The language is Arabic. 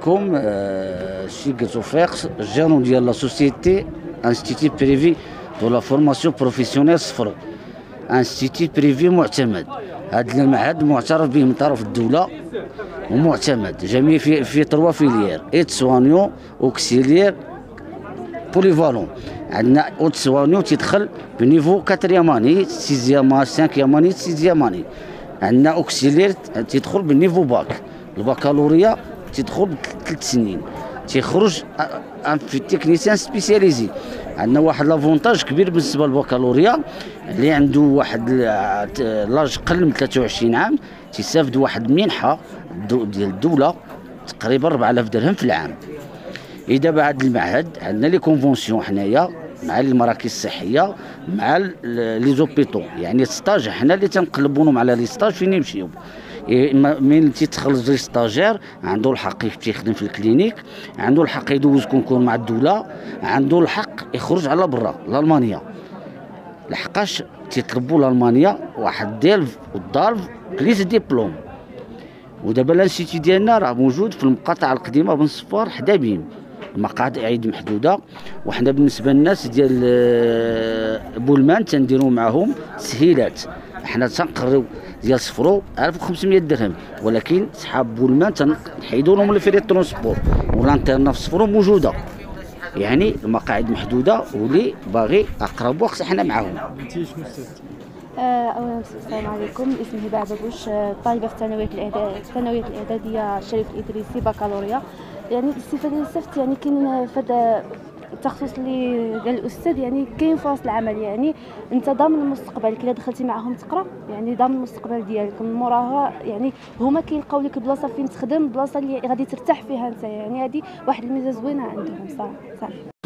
معكم آه، شي كزوفيرس جيرون ديال لا سوسيتي انستيتي بريفي دو لا فورماسيون بروفيسيونيل صفرو انستيتي بريفي معتمد هذا المعهد معترف به من طرف الدولة ومعتمد جميع في في تروا فيليير ايت سوانيو اوكسيليير بوليفالون عندنا اوت سوانيو تيدخل بنيفو كاتريام اني سيزيام سانكيام اني سيزيام اني عندنا auxiliaire تيدخل بال niveau bac البكالوريا تيدخل بثلاث سنين. تيخرج ان في technicien spécialisé عندنا واحد l'avantage كبير بالنسبة للبكالوريا اللي عنده واحد l'âge قل من 23 عام تيستافد واحد المنحه ديال الدولة تقريبا 4000 درهم في العام. إذا بعد المعهد عندنا les conventions حنايا مع المراكز الصحية مع les hôpitaux يعني stage حنا اللي تنقلبونهم على les stages فين يمشيو. من تيتخرج stagiaire عنده الحق يخدم في ال clinique عنده الحق يدوز concours مع الدولة عنده الحق يخرج على برا لألمانيا. لحقاش تيطلبوا لألمانيا واحد ديالف والضارف كليس ديبلوم. ودابا l'ancienneté ديالنا راه موجود في المقاطعه القديمة بن صفار حدا بيم المقاعد محدودة. وحنا بالنسبة للناس ديال آه، بولمان تنديروا معاهم تسهيلات حنا تنقريو ديال صفرو 1500 درهم. ولكن صحاب بولمان تنحيدوا لهم ال frais transport وال internat في صفرو موجودة. يعني المقاعد محدودة واللي باغي أقرب وقت حنا معاهم. آه، أولا السلام عليكم. اسمي هبة عبابوش آه، طالبة في الثانوية الإعدادية الثانوية الإعدادية الشريف الادريسي بكالوريا. يعني الاستفاده اللي استفدت يعني كاين فهاد التخصص اللي قال الأستاذ يعني كاين فرص العمل. يعني أنت ضامن المستقبل كي دخلتي معاهم تقرأ يعني ضامن المستقبل ديالك. من موراها يعني هما كيلقاو لك بلاصة فين تخدم بلاصة اللي غادي ترتاح فيها أنت. يعني هذه واحد الميزة زوينة عندهم صراحة صح.